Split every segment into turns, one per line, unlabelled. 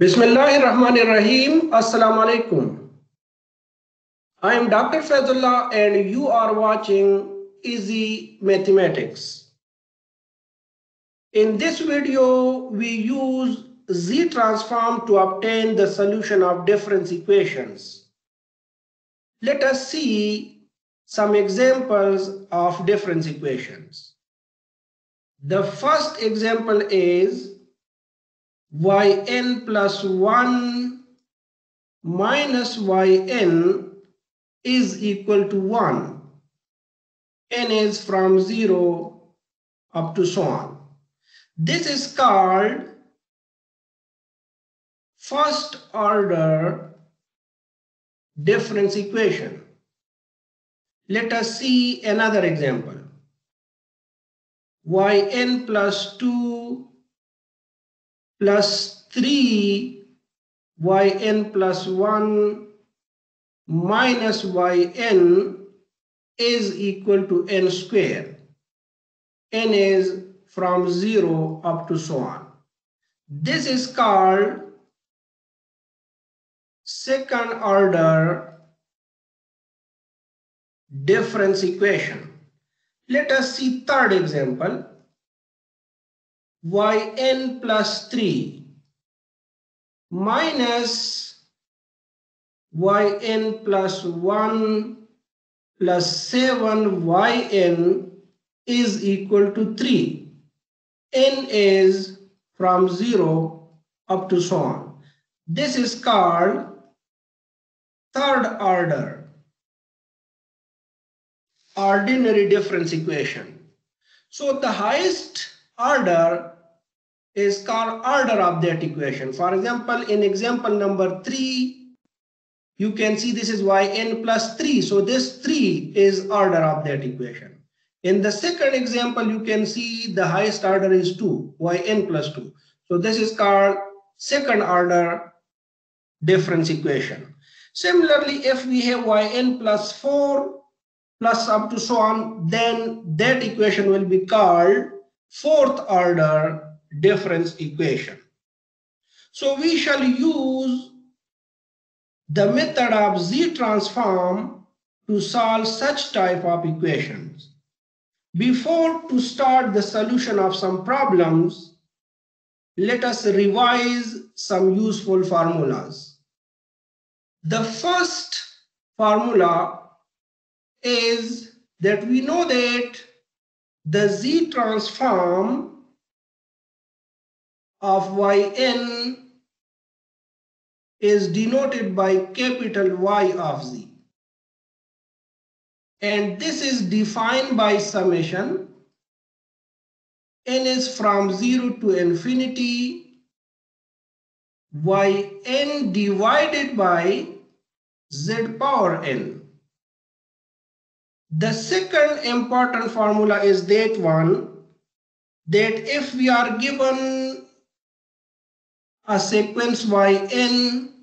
Bismillahir Rahmanir Rahim. Assalamu alaikum. I am Dr. Fazullah and you are watching Easy Mathematics. In this video, we use Z transform to obtain the solution of difference equations. Let us see some examples of difference equations. The first example is yn plus 1 minus yn is equal to 1. n is from 0 up to so on. This is called first order difference equation. Let us see another example. yn plus 2 plus 3 yn plus 1 minus yn is equal to n square. n is from 0 up to so on. This is called second order difference equation. Let us see third example yn plus 3 minus yn plus 1 plus 7 yn is equal to 3. n is from 0 up to so on. This is called third order ordinary difference equation. So the highest order is called order of that equation. For example, in example number three, you can see this is yn plus 3. So this 3 is order of that equation. In the second example, you can see the highest order is 2, yn plus 2. So this is called second order difference equation. Similarly, if we have yn plus 4 plus up to so on, then that equation will be called fourth order difference equation. So we shall use the method of Z transform to solve such type of equations. Before to start the solution of some problems, let us revise some useful formulas. The first formula is that we know that the Z transform of yn is denoted by capital Y of Z. And this is defined by summation. n is from 0 to infinity yn divided by z power n. The second important formula is that one, that if we are given a sequence yn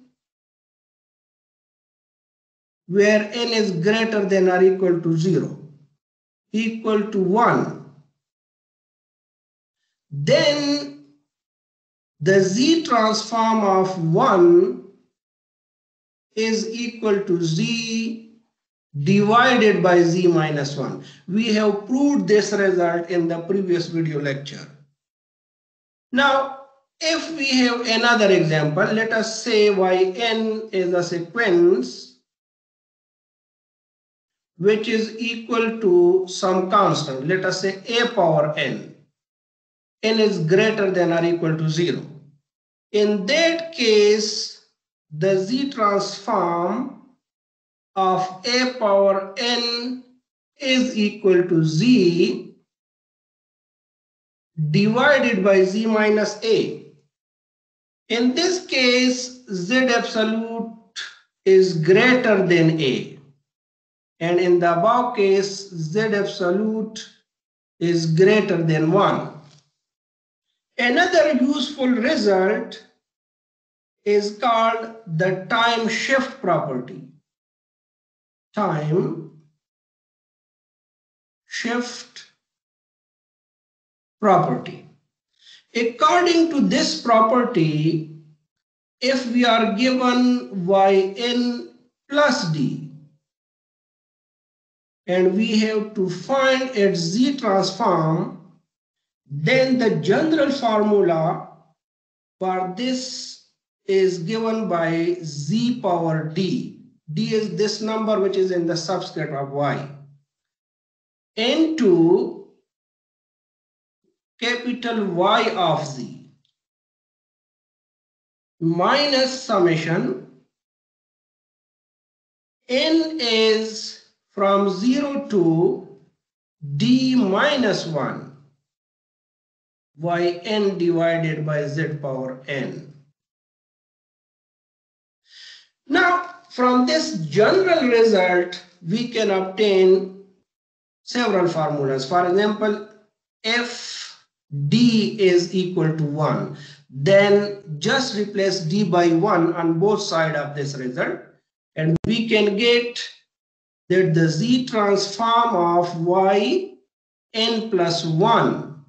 where n is greater than or equal to 0, equal to 1, then the z transform of 1 is equal to z divided by z minus 1. We have proved this result in the previous video lecture. Now, if we have another example, let us say yn is a sequence which is equal to some constant. Let us say a power n. n is greater than or equal to 0. In that case, the z transform of a power n is equal to z divided by z minus a. In this case, z absolute is greater than a. And in the above case, z absolute is greater than 1. Another useful result is called the time shift property time shift property. According to this property, if we are given yn plus d and we have to find its z transform, then the general formula for this is given by z power d. d is this number which is in the subscript of y. into capital Y of z minus summation n is from 0 to d minus 1 y n divided by z power n. Now, from this general result, we can obtain several formulas. For example, if d is equal to 1, then just replace d by 1 on both sides of this result, and we can get that the z transform of y n plus 1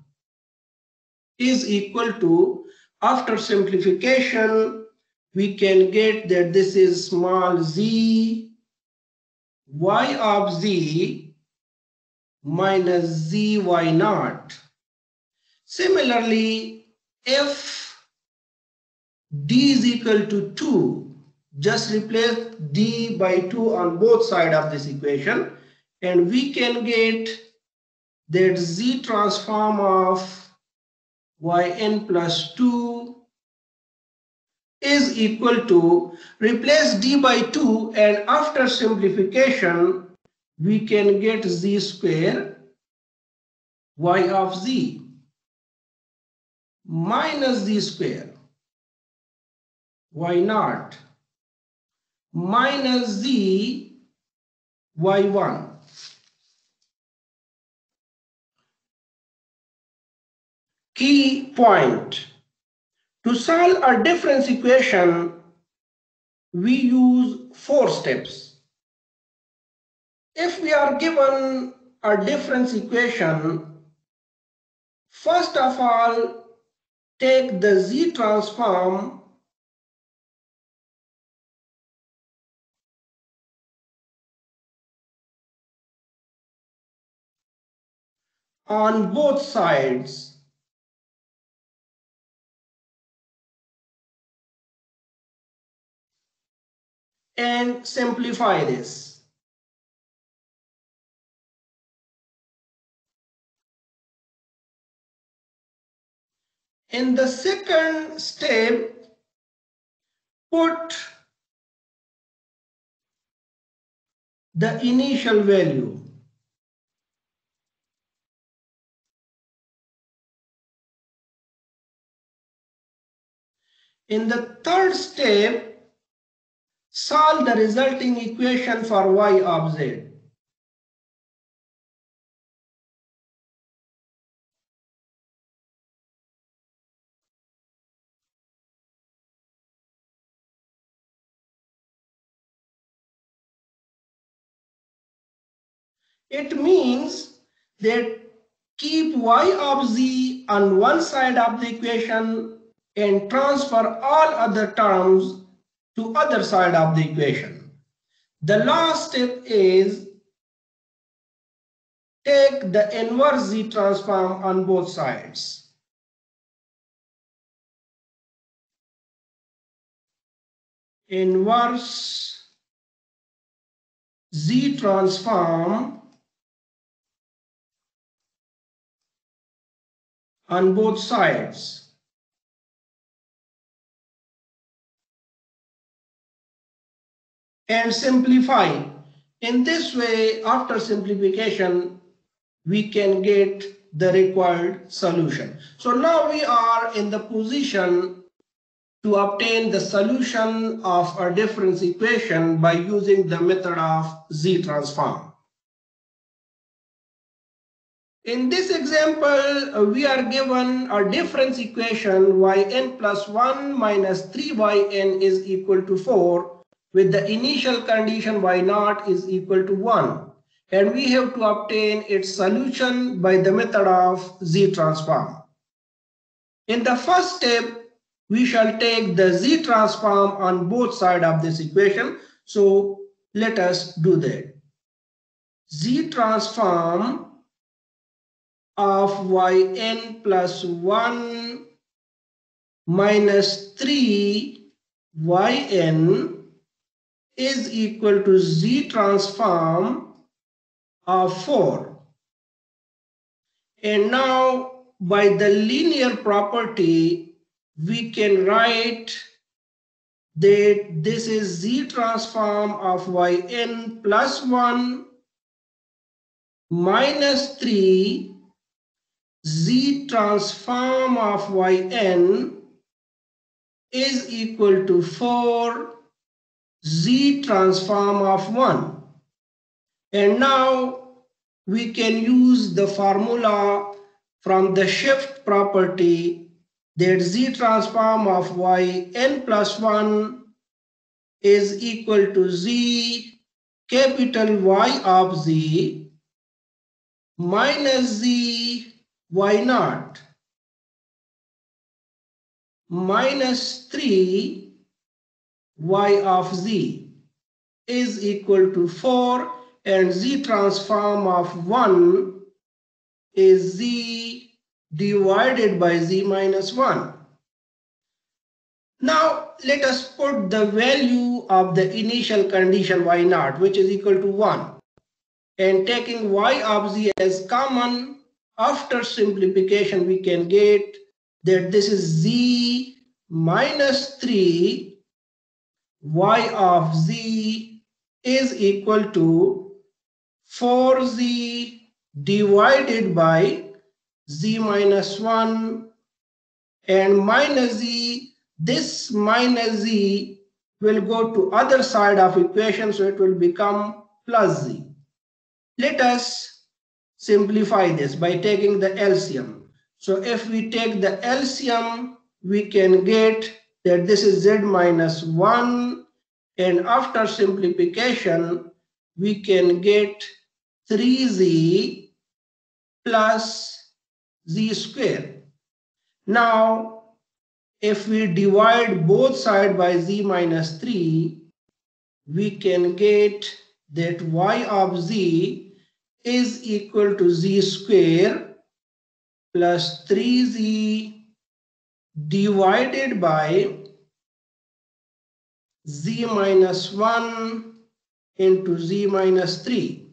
is equal to, after simplification, we can get that this is small z y of z minus zy naught. Similarly, if d is equal to 2, just replace d by 2 on both sides of this equation and we can get that z transform of yn plus 2 is equal to replace d by 2 and after simplification we can get z square y of z minus z square y naught minus z y1. Key point. To solve a difference equation, we use four steps. If we are given a difference equation, first of all, take the z transform on both sides. And simplify this. In the second step, put the initial value In the third step, solve the resulting equation for y of z. It means that keep y of z on one side of the equation and transfer all other terms to other side of the equation. The last step is take the inverse z transform on both sides. Inverse z transform on both sides. And simplify. In this way, after simplification, we can get the required solution. So now we are in the position to obtain the solution of a difference equation by using the method of Z transform. In this example, we are given a difference equation yn plus 1 minus 3yn is equal to 4 with the initial condition y naught is equal to 1 and we have to obtain its solution by the method of z transform. In the first step, we shall take the z transform on both sides of this equation. So let us do that. z transform of yn plus 1 minus 3 yn is equal to z transform of 4. And now by the linear property, we can write that this is z transform of yn plus 1 minus 3 z transform of yn is equal to 4 z transform of 1. And now we can use the formula from the shift property that z transform of y n plus 1 is equal to z capital Y of z minus z y naught minus 3 y of z is equal to 4 and z transform of 1 is z divided by z minus 1. Now let us put the value of the initial condition y naught which is equal to 1 and taking y of z as common after simplification we can get that this is z minus 3 y of z is equal to 4z divided by z minus 1 and minus z. This minus z will go to other side of equation so it will become plus z. Let us simplify this by taking the LCM so if we take the LCM we can get that this is z minus 1 and after simplification we can get 3z plus z square. Now, if we divide both sides by z minus 3, we can get that y of z is equal to z square plus 3z divided by z minus 1 into z minus 3.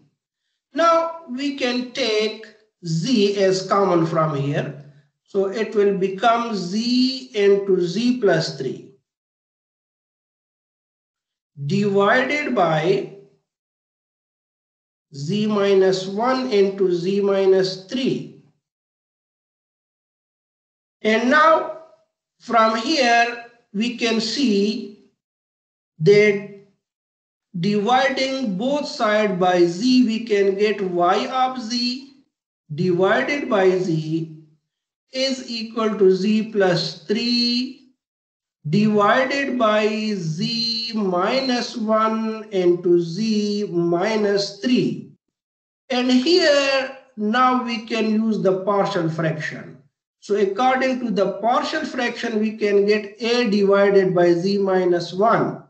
Now we can take z as common from here. So it will become z into z plus 3 divided by z minus 1 into z minus 3. And now from here we can see that dividing both sides by z, we can get y of z divided by z is equal to z plus 3 divided by z minus 1 into z minus 3. And here now we can use the partial fraction. So according to the partial fraction, we can get a divided by z minus 1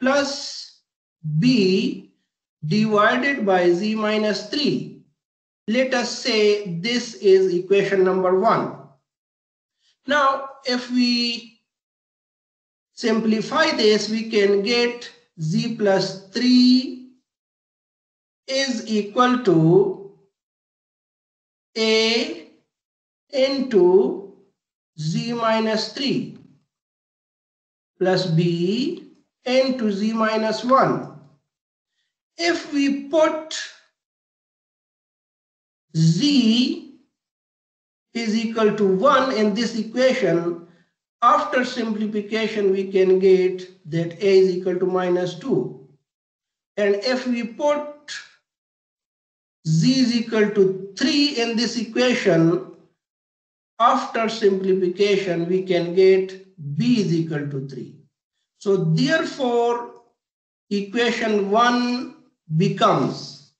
plus b divided by z minus 3. Let us say this is equation number 1. Now, if we simplify this, we can get z plus 3 is equal to a into z minus 3 plus b into z minus 1 if we put z is equal to 1 in this equation, after simplification, we can get that a is equal to minus 2. And if we put z is equal to 3 in this equation, after simplification, we can get b is equal to 3. So therefore, equation 1 becomes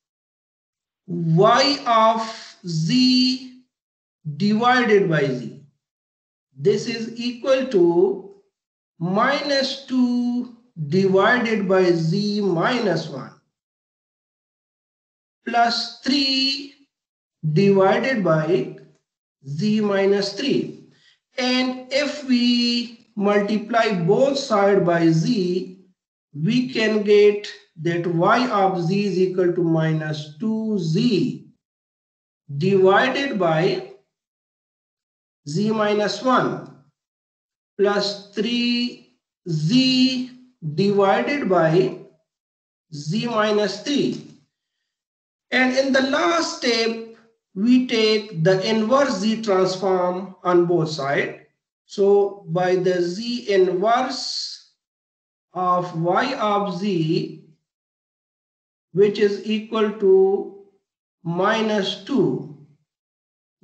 y of z divided by z this is equal to minus 2 divided by z minus 1 plus 3 divided by z minus 3. And if we multiply both side by z, we can get that y of z is equal to minus 2z divided by z minus 1 plus 3z divided by z minus 3. And in the last step, we take the inverse z transform on both sides. So by the z inverse of y of z, which is equal to minus 2,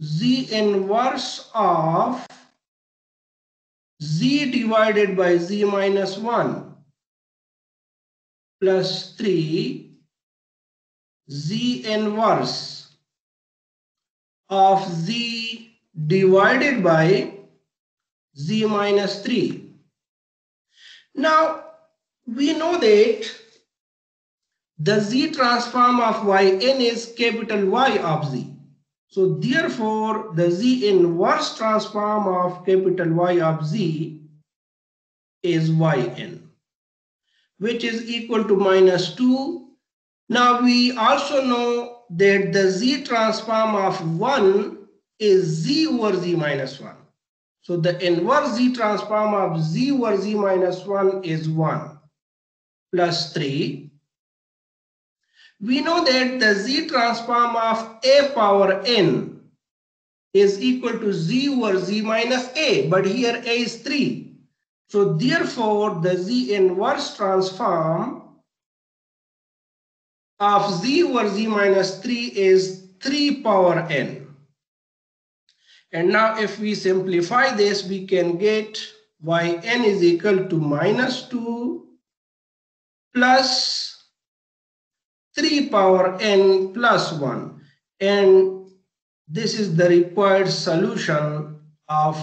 z inverse of z divided by z minus 1 plus 3 z inverse of z divided by z minus 3. Now, we know that the z transform of yn is capital Y of z. So therefore, the z inverse transform of capital Y of z is yn, which is equal to minus 2. Now we also know that the z transform of 1 is z over z minus 1. So the inverse z transform of z over z minus 1 is 1 plus 3 we know that the z transform of a power n is equal to z over z minus a, but here a is 3. So therefore, the z inverse transform of z over z minus 3 is 3 power n. And now if we simplify this, we can get yn is equal to minus 2 plus 3 power n plus 1 and this is the required solution of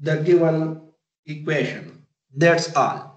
the given equation. That's all.